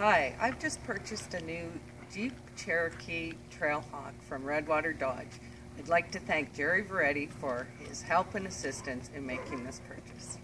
Hi, I've just purchased a new Jeep Cherokee Trailhawk from Redwater Dodge. I'd like to thank Gerry Varadi for his help and assistance in making this purchase.